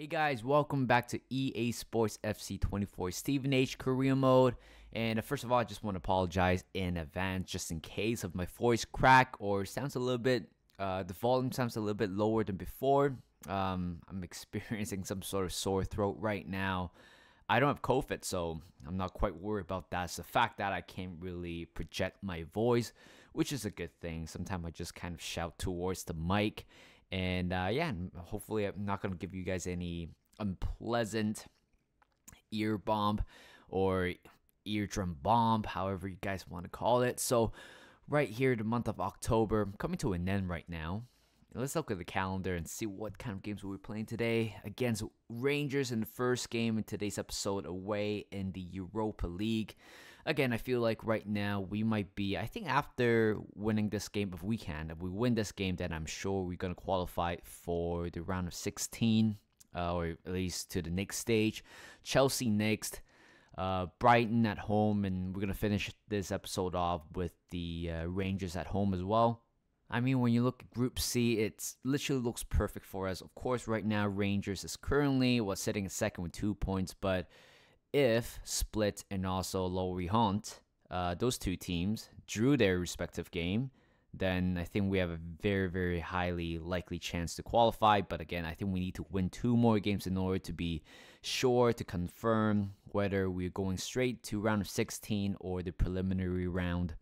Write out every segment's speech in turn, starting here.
Hey guys, welcome back to EA Sports FC 24 Stevenage Career Mode. And uh, first of all, I just want to apologize in advance just in case of my voice crack or sounds a little bit, uh, the volume sounds a little bit lower than before. Um, I'm experiencing some sort of sore throat right now. I don't have COVID, so I'm not quite worried about that. It's the fact that I can't really project my voice, which is a good thing. Sometimes I just kind of shout towards the mic and uh, yeah, hopefully I'm not going to give you guys any unpleasant ear bomb or eardrum bomb, however you guys want to call it. So, right here, the month of October coming to an end right now. Let's look at the calendar and see what kind of games we're playing today against Rangers in the first game in today's episode away in the Europa League. Again, I feel like right now we might be, I think after winning this game, if we can, if we win this game, then I'm sure we're going to qualify for the round of 16 uh, or at least to the next stage. Chelsea next. Uh, Brighton at home, and we're gonna finish this episode off with the uh, Rangers at home as well. I mean, when you look at Group C, it literally looks perfect for us. Of course, right now Rangers is currently what sitting in second with two points, but if Split and also Lorient, uh, those two teams drew their respective game, then I think we have a very, very highly likely chance to qualify. But again, I think we need to win two more games in order to be sure to confirm whether we're going straight to round of 16 or the preliminary round.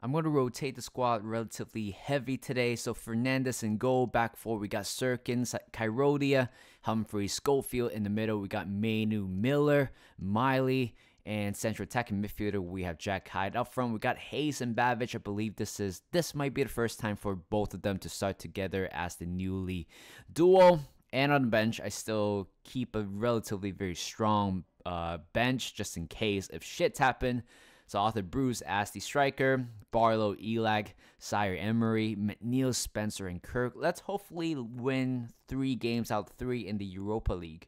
I'm going to rotate the squad relatively heavy today. So Fernandez and goal, back four, we got Sirkin, Kairodia, Humphrey, Schofield in the middle. We got Mainoo Miller, Miley, and central attacking midfielder we have Jack Hyde up front. We got Hayes and Babic. I believe this is this might be the first time for both of them to start together as the newly duo. And on the bench, I still keep a relatively very strong uh, bench just in case if shits happen. So Arthur Bruce as the striker, Barlow, Elag, Sire Emery, McNeil, Spencer, and Kirk. Let's hopefully win three games out three in the Europa League.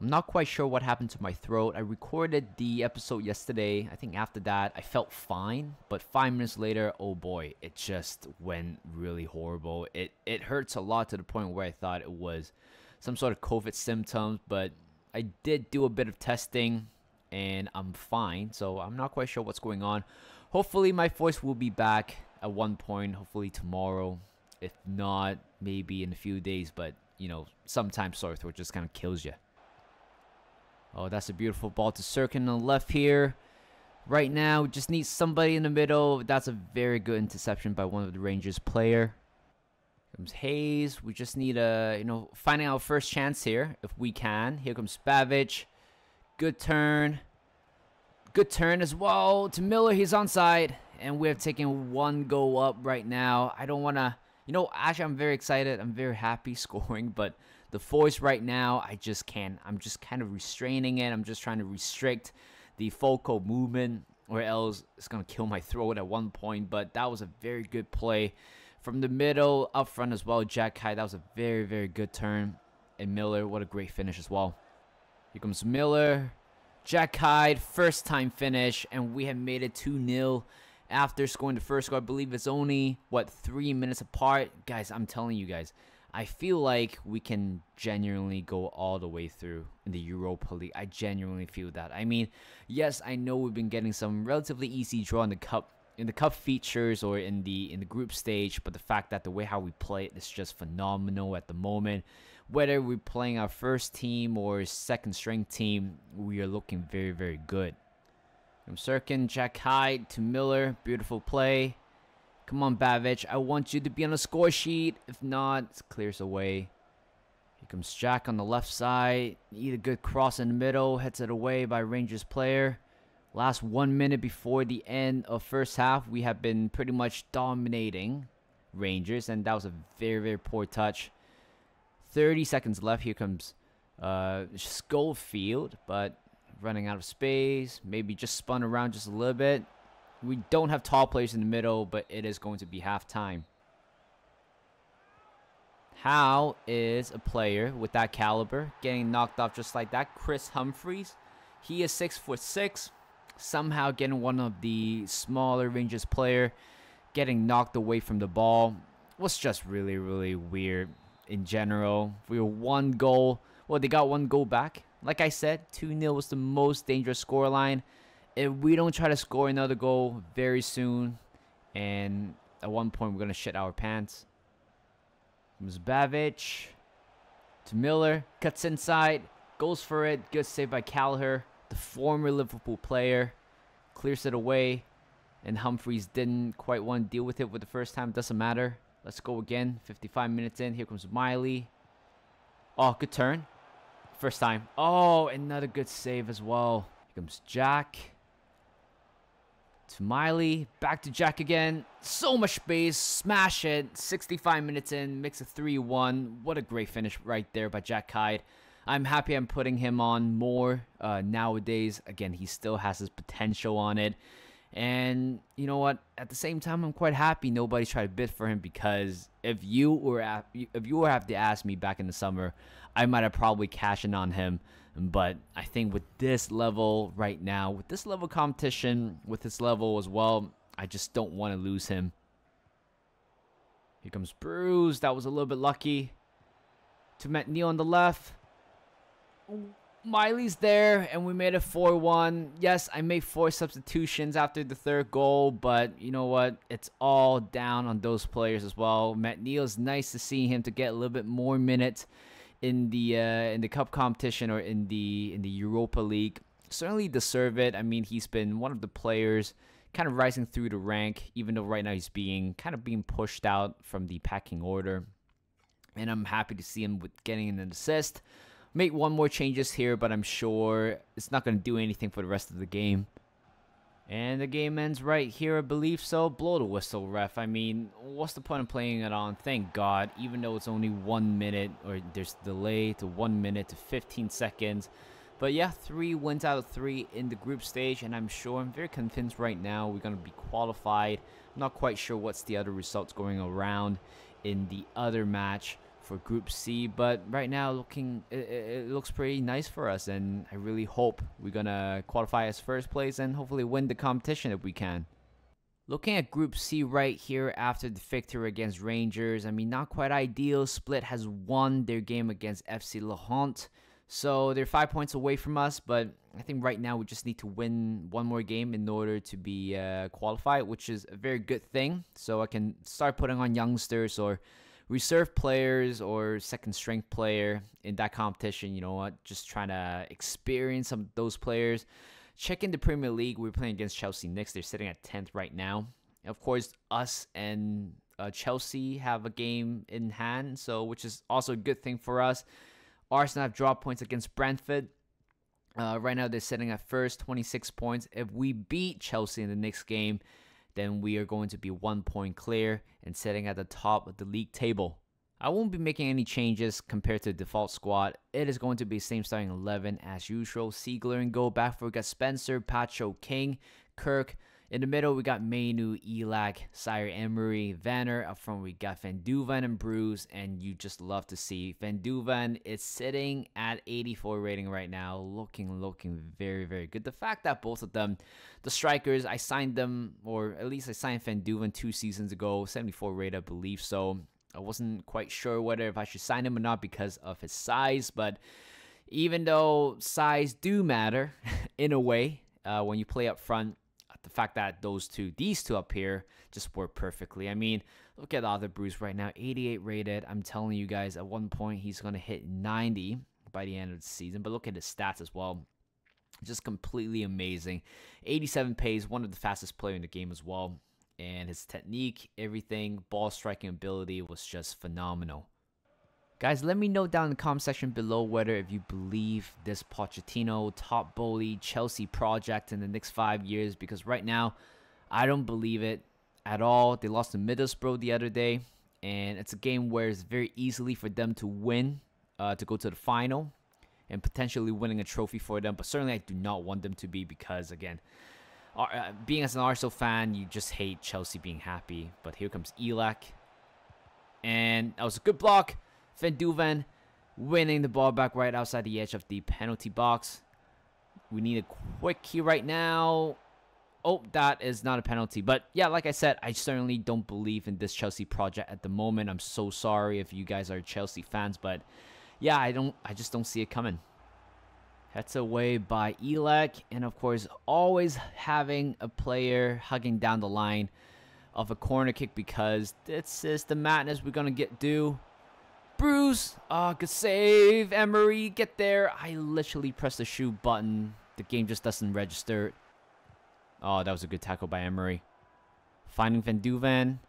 I'm not quite sure what happened to my throat. I recorded the episode yesterday. I think after that, I felt fine. But five minutes later, oh boy, it just went really horrible. It, it hurts a lot to the point where I thought it was some sort of COVID symptoms. But I did do a bit of testing and I'm fine. So I'm not quite sure what's going on. Hopefully my voice will be back at one point, hopefully tomorrow. If not, maybe in a few days, but you know, sometimes sore throat just kind of kills you. Oh, that's a beautiful ball to Sirkin on the left here. Right now, just need somebody in the middle. That's a very good interception by one of the Rangers player. Comes Hayes. We just need a, you know, finding our first chance here if we can. Here comes Babic. Good turn. Good turn as well to Miller. He's onside. And we have taken one goal up right now. I don't want to... You know, actually, I'm very excited. I'm very happy scoring. But the voice right now, I just can't. I'm just kind of restraining it. I'm just trying to restrict the focal movement. Or else it's going to kill my throat at one point. But that was a very good play. From the middle, up front as well, Jack Kai. That was a very, very good turn. And Miller, what a great finish as well. Here comes Miller. Jack Hyde, first time finish, and we have made it 2 0 after scoring the first goal. I believe it's only, what, three minutes apart? Guys, I'm telling you guys, I feel like we can genuinely go all the way through in the Europa League. I genuinely feel that. I mean, yes, I know we've been getting some relatively easy draw in the cup in the cup features or in the in the group stage, but the fact that the way how we play it is just phenomenal at the moment. Whether we're playing our first team or second string team, we are looking very very good. From Sirkin, Jack Hyde to Miller, beautiful play. Come on, Babic, I want you to be on the score sheet. If not, clears away. Here comes Jack on the left side. Need a good cross in the middle. Heads it away by Rangers player. Last one minute before the end of first half, we have been pretty much dominating Rangers, and that was a very, very poor touch. 30 seconds left. Here comes uh, Schofield, but running out of space. Maybe just spun around just a little bit. We don't have tall players in the middle, but it is going to be halftime. How is a player with that caliber getting knocked off just like that? Chris Humphreys. He is six foot six somehow getting one of the smaller Rangers player getting knocked away from the ball was just really, really weird in general. We were one goal, well, they got one goal back. Like I said, 2 0 was the most dangerous scoreline. If we don't try to score another goal very soon, and at one point we're going to shit our pants. Comes Babic to Miller, cuts inside, goes for it. Good save by Callagher, the former Liverpool player. Clears it away, and Humphreys didn't quite want to deal with it with the first time. Doesn't matter. Let's go again. 55 minutes in. Here comes Miley. Oh, good turn. First time. Oh, another good save as well. Here comes Jack. To Miley. Back to Jack again. So much space. Smash it. 65 minutes in. Makes a 3-1. What a great finish right there by Jack Hyde. I'm happy I'm putting him on more uh, nowadays. Again, he still has his potential on it. And you know what? At the same time, I'm quite happy nobody tried to bid for him because if you were if you were have to ask me back in the summer, I might have probably cashed in on him. But I think with this level right now, with this level competition, with this level as well, I just don't want to lose him. Here comes Bruce. That was a little bit lucky. To McNeil on the left. Miley's there, and we made a 4-1. Yes, I made four substitutions after the third goal, but you know what? It's all down on those players as well. McNeil's nice to see him to get a little bit more minutes in the uh, in the cup competition or in the in the Europa League. Certainly deserve it. I mean, he's been one of the players kind of rising through the rank, even though right now he's being kind of being pushed out from the packing order. And I'm happy to see him with getting an assist make one more changes here, but I'm sure it's not going to do anything for the rest of the game. And the game ends right here, I believe so. Blow the whistle, ref. I mean, what's the point of playing it on? Thank God, even though it's only one minute, or there's delay to one minute to 15 seconds. But yeah, three wins out of three in the group stage, and I'm sure, I'm very convinced right now we're going to be qualified. I'm not quite sure what's the other results going around in the other match for Group C. But right now, looking it, it, looks pretty nice for us, and I really hope we're gonna qualify as first place and hopefully win the competition if we can. Looking at Group C right here after the victory against Rangers, I mean, not quite ideal. Split has won their game against FC Havre. So they're five points away from us, but I think right now we just need to win one more game in order to be uh, qualified, which is a very good thing. So I can start putting on youngsters or reserve players or second strength player in that competition. You know what? Just trying to experience some of those players. Checking the Premier League, we're playing against Chelsea next. They're sitting at 10th right now. Of course, us and uh, Chelsea have a game in hand, so which is also a good thing for us. Arsenal have dropped points against Brentford. Uh, right now, they're sitting at first, 26 points. If we beat Chelsea in the next game, then we are going to be one point clear and sitting at the top of the league table. I won't be making any changes compared to the default squad. It is going to be same starting 11 as usual. Ziegler and go back for got Spencer, Pacho, King, Kirk, in the middle, we got Mainoo, Elak, Sire Emery, Vanner. Up front, we got Van Duven and Bruce, and you just love to see Van Duven is sitting at 84 rating right now, looking, looking very, very good. The fact that both of them, the strikers, I signed them, or at least I signed Van Duven two seasons ago, 74 rate, I believe. So I wasn't quite sure whether if I should sign him or not because of his size, but even though size do matter in a way uh, when you play up front the fact that those two, these two up here, just work perfectly. I mean, look at the other Bruce right now, 88 rated. I'm telling you guys, at one point he's going to hit 90 by the end of the season. But look at his stats as well. Just completely amazing. 87 pace, one of the fastest player in the game as well. And his technique, everything, ball striking ability was just phenomenal. Guys, let me know down in the comment section below whether if you believe this Pochettino Todd Boehly Chelsea project in the next five years because right now I don't believe it at all. They lost to Middlesbrough the other day and it's a game where it's very easily for them to win, uh, to go to the final and potentially winning a trophy for them. But certainly I do not want them to be because again, uh, being as an Arsenal fan, you just hate Chelsea being happy. But here comes Elak. And that was a good block. Van Duven winning the ball back right outside the edge of the penalty box. We need a quick key right now. Oh, that is not a penalty. But yeah, like I said, I certainly don't believe in this Chelsea project at the moment. I'm so sorry if you guys are Chelsea fans, but yeah, I don't, I just don't see it coming. Heads away by Elek, and of course, always having a player hugging down the line of a corner kick because this is the madness we're gonna get due. Bruce, uh, oh, good save, Emery, get there. I literally pressed the shoot button. The game just doesn't register. Oh, that was a good tackle by Emery. Finding Van Duven,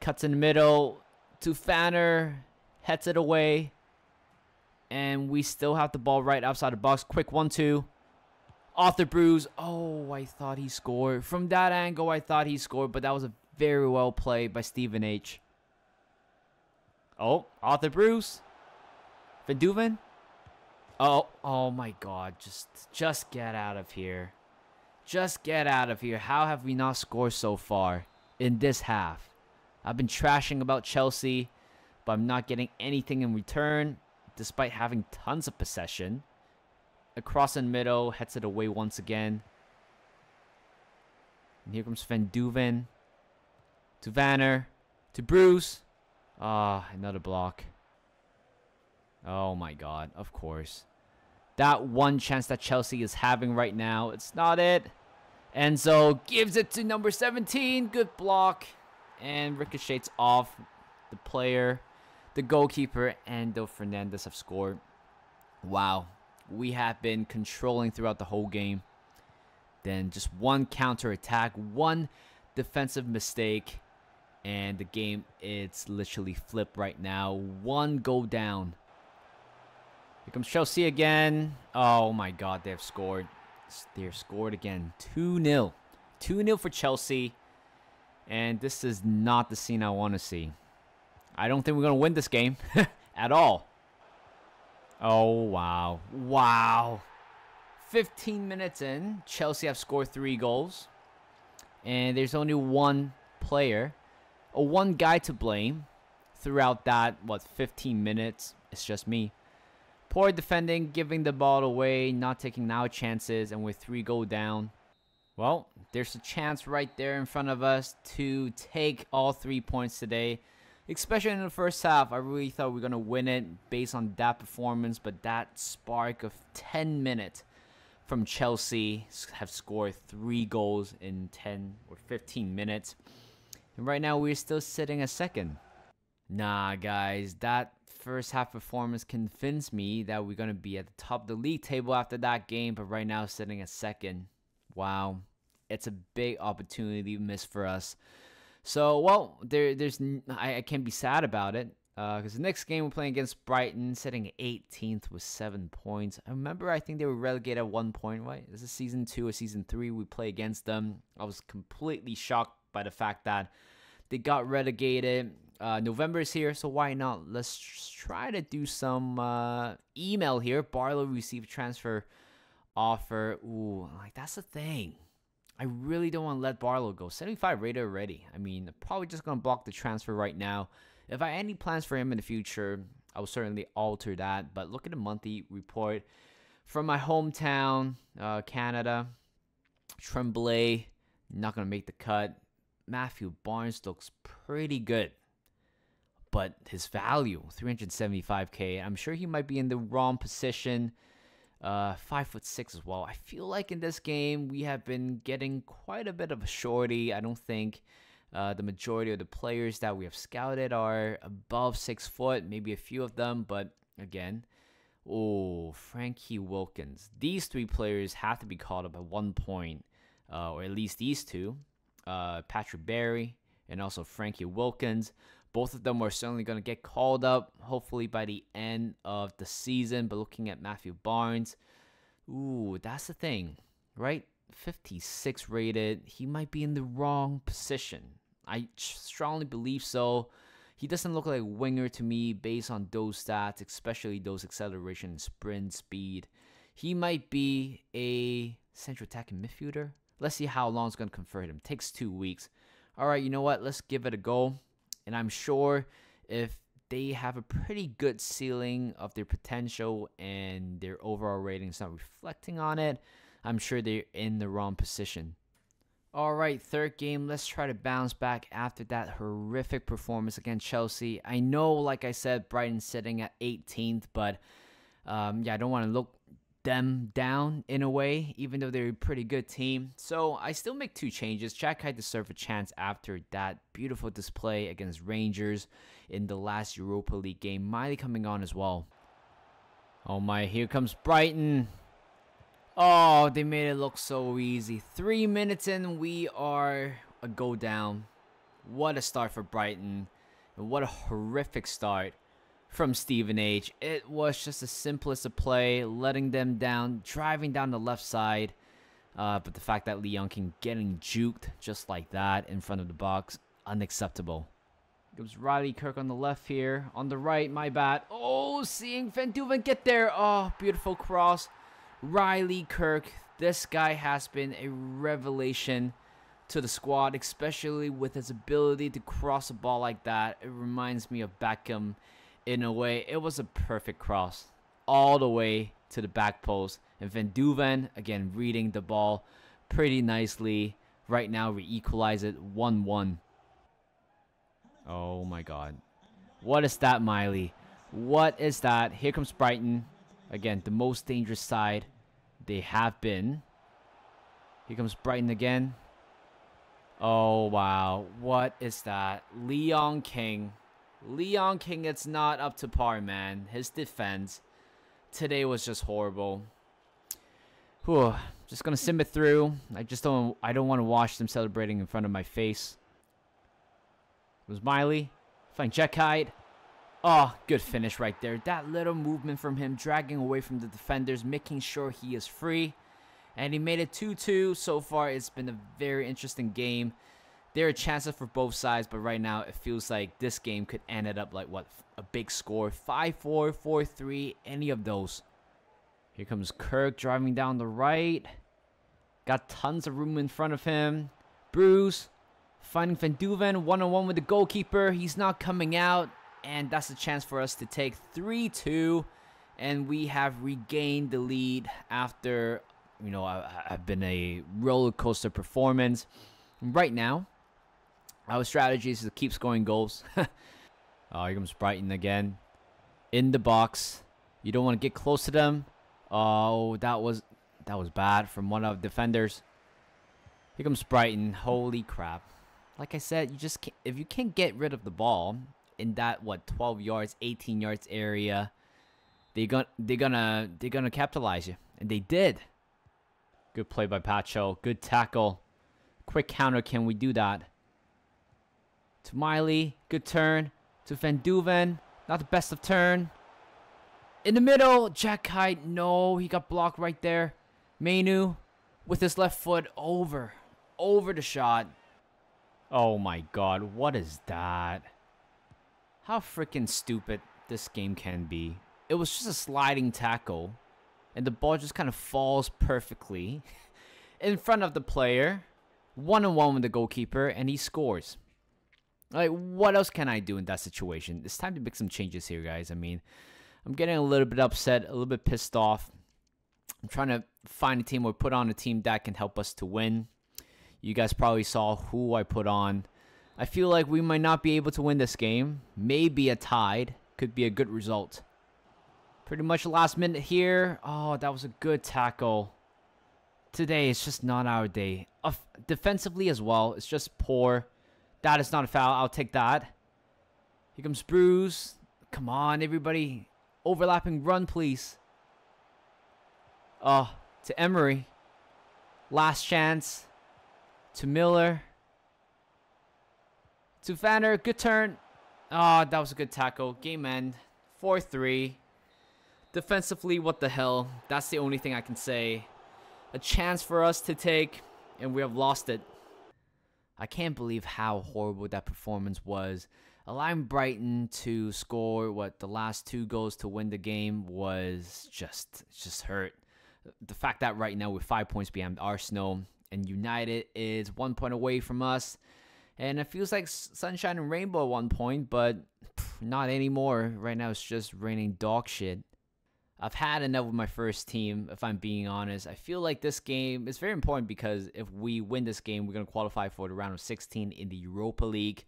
cuts in the middle to Fanner, heads it away. And we still have the ball right outside the box. Quick one, two. Off the bruise. Oh, I thought he scored. From that angle, I thought he scored, but that was a very well played by Stevenage Oh, Arthur Bruce. Van Duven. Oh, oh my God. Just, just get out of here. Just get out of here. How have we not scored so far in this half? I've been trashing about Chelsea, but I'm not getting anything in return despite having tons of possession. Across in middle, heads it away once again. And here comes Van Duven. To Vanner. To Bruce. Ah, oh, another block. Oh my god, of course. That one chance that Chelsea is having right now, it's not it. Enzo gives it to number 17. Good block. And ricochets off the player. The goalkeeper and Enzo Fernandez have scored. Wow. We have been controlling throughout the whole game. Then just one counter attack, one defensive mistake, and the game it's literally flipped right now. One goal down. Here comes Chelsea again. Oh my god, they've scored. They've scored again. 2-0. 2-0 for Chelsea. And this is not the scene I want to see. I don't think we're going to win this game at all. Oh, wow. Wow. 15 minutes in, Chelsea have scored three goals. And there's only one player, or one guy to blame throughout that, what, 15 minutes. It's just me. Poor defending, giving the ball away, not taking now chances, and with three goal down. Well, there's a chance right there in front of us to take all three points today especially in the first half. I really thought we were going to win it based on that performance, but that spark of 10 minutes from Chelsea have scored three goals in 10 or 15 minutes. And right now we're still sitting a second. Nah, guys, that first half performance convinced me that we're going to be at the top of the league table after that game, but right now sitting a second. Wow. It's a big opportunity miss for us. So, well, there, there's I, I can't be sad about it because uh, the next game we're playing against Brighton, sitting 18th with seven points. I remember I think they were relegated at one point, right? This is season two or season three. We play against them. I was completely shocked by the fact that they got relegated. Uh, November is here, so why not? Let's try to do some uh, email here. Barlow received transfer offer. Ooh, like that's the thing. I really don't want to let Barlow go. 75 rated already. I mean, probably just going to block the transfer right now. If I had any plans for him in the future, I will certainly alter that. But look at the monthly report from my hometown, uh, Canada. Tremblay, not going to make the cut. Matthew Barnes looks pretty good. But his value, 375k, I'm sure he might be in the wrong position uh, five foot six as well. I feel like in this game we have been getting quite a bit of a shorty. I don't think uh, the majority of the players that we have scouted are above six foot. Maybe a few of them, but again, oh Frankie Wilkins. These three players have to be called up at one point, uh, or at least these two, uh, Patrick Barry and also Frankie Wilkins. Both of them are certainly going to get called up, hopefully by the end of the season. But looking at Matthew Barnes, ooh, that's the thing, right? 56 rated. He might be in the wrong position. I strongly believe so. He doesn't look like a winger to me based on those stats, especially those acceleration sprint speed. He might be a central attacking midfielder. Let's see how long it's going to convert him. Takes two weeks. All right, you know what? Let's give it a go. And I'm sure if they have a pretty good ceiling of their potential and their overall rating is not reflecting on it, I'm sure they're in the wrong position. All right, third game. Let's try to bounce back after that horrific performance against Chelsea. I know, like I said, Brighton sitting at 18th, but um, yeah, I don't want to look them down in a way, even though they're a pretty good team. So I still make two changes. Jack Hyde deserved a chance after that beautiful display against Rangers in the last Europa League game. Miley coming on as well. Oh my, here comes Brighton. Oh, they made it look so easy. Three minutes in, we are a go down. What a start for Brighton. What a horrific start from Stevenage It was just the simplest of play, letting them down, driving down the left side. Uh, but the fact that Lee Young King getting juked just like that in front of the box, unacceptable. Comes Riley Kirk on the left here. On the right, my bad. Oh, seeing Van Duven get there. Oh, beautiful cross. Riley Kirk, this guy has been a revelation to the squad, especially with his ability to cross a ball like that. It reminds me of Beckham in a way. It was a perfect cross all the way to the back post. And Van Duven, again, reading the ball pretty nicely. Right now, we equalize it 1 1. Oh my god. What is that, Miley? What is that? Here comes Brighton. Again, the most dangerous side they have been. Here comes Brighton again. Oh, wow. What is that? Leon King. Lee Young King, it's not up to par, man. His defense today was just horrible. Whew. Just gonna sim it through. I just don't I don't want to watch them celebrating in front of my face. It was Miley. Find Jack Hyde. Oh, good finish right there. That little movement from him, dragging away from the defenders, making sure he is free. And he made it 2-2. So far, it's been a very interesting game. There are chances for both sides, but right now, it feels like this game could end it up like, what, a big score. 5-4, 4-3, any of those. Here comes Kirk driving down the right. Got tons of room in front of him. Bruce finding Van Duven one-on-one with the goalkeeper. He's not coming out and that's a chance for us to take 3-2 and we have regained the lead after you know I've been a roller coaster performance right now our strategy is to keep scoring goals oh here comes Brighton again in the box you don't want to get close to them oh that was that was bad from one of the defenders here comes Brighton holy crap like I said you just can't, if you can't get rid of the ball in that what 12 yards, 18 yards area, they're gonna they're gonna they're gonna capitalize you, and they did. Good play by Pacho. Good tackle. Quick counter. Can we do that? To Miley. Good turn. To Van Duven. Not the best of turn. In the middle. Jack Hyde. No, he got blocked right there. Mainoo with his left foot over. Over the shot. Oh my god. What is that? how freaking stupid this game can be. It was just a sliding tackle, and the ball just kind of falls perfectly in front of the player, one on one with the goalkeeper, and he scores. Like, what else can I do in that situation? It's time to make some changes here, guys. I mean, I'm getting a little bit upset, a little bit pissed off. I'm trying to find a team or put on a team that can help us to win. You guys probably saw who I put on. I feel like we might not be able to win this game. Maybe a tied could be a good result. Pretty much last minute here. Oh, that was a good tackle. Today, it's just not our day. Defensively as well, it's just poor. That is not a foul. I'll take that. Here comes Bruce. Come on, everybody. Overlapping run, please. Oh, to Emery. Last chance. To Miller. To Vanner, good turn. Oh, that was a good tackle. Game end. 4-3. Defensively, what the hell? That's the only thing I can say. A chance for us to take, and we have lost it. I can't believe how horrible that performance was. Allowing Brighton to score what the last two goals to win the game was just just hurt. The fact that right now we're five points behind Arsenal and United is one point away from us and it feels like sunshine and rainbow at one point, but not anymore. Right now, it's just raining dog shit. I've had enough with my first team, if I'm being honest. I feel like this game is very important because if we win this game, we're going to qualify for the round of 16 in the Europa League.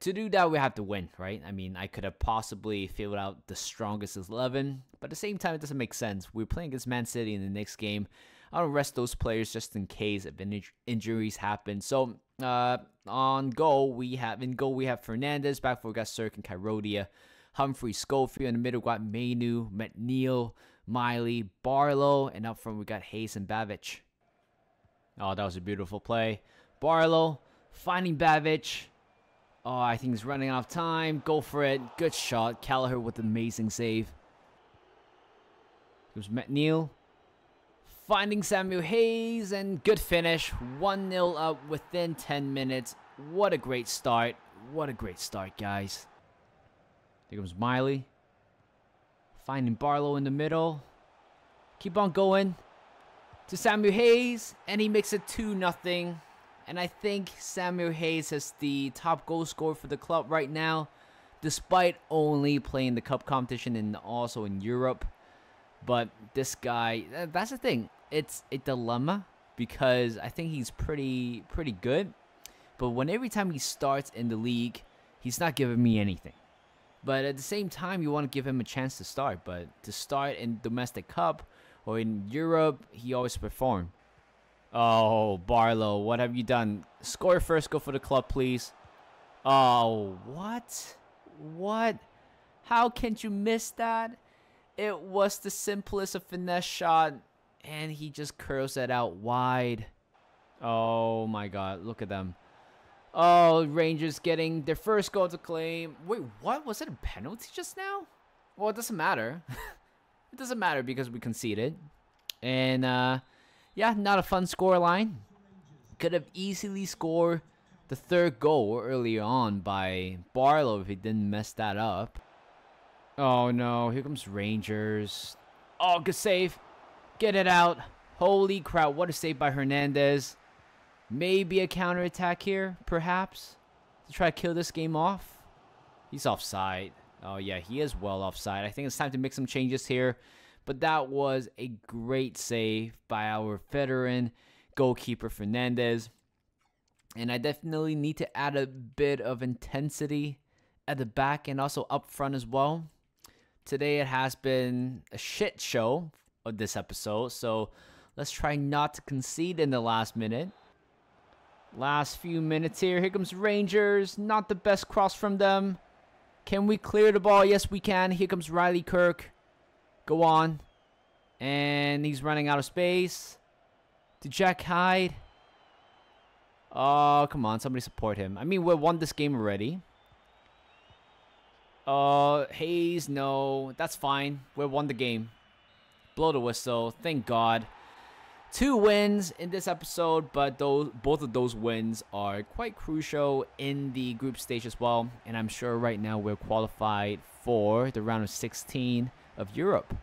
To do that, we have to win, right? I mean, I could have possibly filled out the strongest 11, but at the same time, it doesn't make sense. We're playing against Man City in the next game. I don't rest those players just in case if in- injuries happen. So, uh, on goal, we have in goal we have Fernandes, back for we got Cirk and Kairodia. Humphrey, Schofield. In the middle, we got Mainoo, McNeil, Miley, Barlow. And up front, we got Hayes and Babic. Oh, that was a beautiful play. Barlow finding Babic. Oh, I think he's running out of time. Go for it. Good shot. Callagher with an amazing save. Here's McNeil. Finding Samuel Hayes and good finish. 1 0 up within 10 minutes. What a great start. What a great start, guys. Here comes Miley. Finding Barlow in the middle. Keep on going. To Samuel Hayes. And he makes it 2 nothing. And I think Samuel Hayes is the top goal scorer for the club right now. Despite only playing the cup competition and also in Europe. But this guy, that's the thing. It's a dilemma because I think he's pretty pretty good. But when every time he starts in the league, he's not giving me anything. But at the same time, you want to give him a chance to start. But to start in domestic cup or in Europe, he always performed. Oh, Barlow, what have you done? Score first, go for the club, please. Oh, what? What? How can't you miss that? It was the simplest of finesse shot, and he just curls it out wide. Oh my god, look at them. Oh, Rangers getting their first goal to claim. Wait, what? Was it a penalty just now? Well, it doesn't matter. it doesn't matter because we conceded. And, uh, yeah, not a fun score line. Could have easily scored the third goal earlier on by Barlow if he didn't mess that up. Oh, no. Here comes Rangers. Oh, good save. Get it out. Holy crap. What a save by Hernandez. Maybe a counterattack here, perhaps, to try to kill this game off. He's offside. Oh, yeah, he is well offside. I think it's time to make some changes here. But that was a great save by our veteran goalkeeper, Fernandez. And I definitely need to add a bit of intensity at the back and also up front as well. Today it has been a shit show of this episode, so let's try not to concede in the last minute. Last few minutes here. Here comes Rangers. Not the best cross from them. Can we clear the ball? Yes, we can. Here comes Riley Kirk. Go on. And he's running out of space. To Jack Hyde. Oh, come on. Somebody support him. I mean, we won this game already. Uh, Hayes, no. That's fine. We won the game. Blow the whistle. Thank God two wins in this episode, but those both of those wins are quite crucial in the group stage as well. And I'm sure right now we're qualified for the round of 16 of Europe.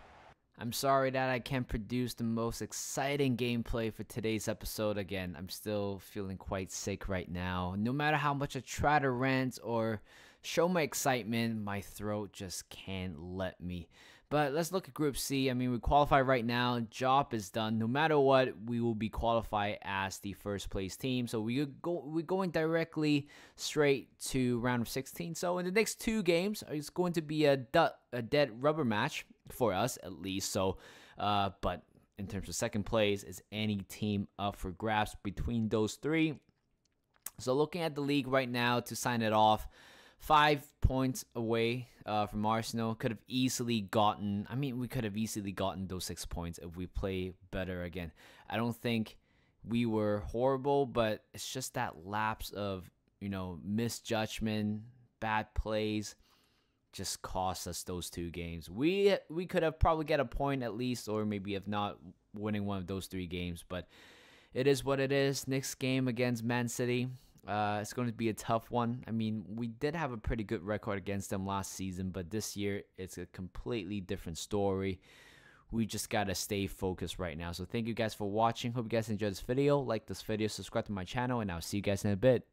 I'm sorry that I can't produce the most exciting gameplay for today's episode. Again, I'm still feeling quite sick right now. No matter how much I try to rant or show my excitement, my throat just can't let me. But let's look at Group C. I mean, we qualify right now. Job is done. No matter what, we will be qualified as the first place team. So we go we're going directly straight to round of 16. So in the next two games, it's going to be a, a dead rubber match for us at least. So, uh, but in terms of second place, is any team up for grabs between those three? So looking at the league right now to sign it off five points away uh, from Arsenal. Could have easily gotten. I mean, we could have easily gotten those six points if we play better again. I don't think we were horrible, but it's just that lapse of you know misjudgment, bad plays, just cost us those two games. We we could have probably get a point at least, or maybe if not winning one of those three games, but. It is what it is. Next game against Man City. Uh, it's going to be a tough one. I mean, we did have a pretty good record against them last season, but this year it's a completely different story. We just gotta stay focused right now. So thank you guys for watching. Hope you guys enjoyed this video. Like this video, subscribe to my channel, and I'll see you guys in a bit.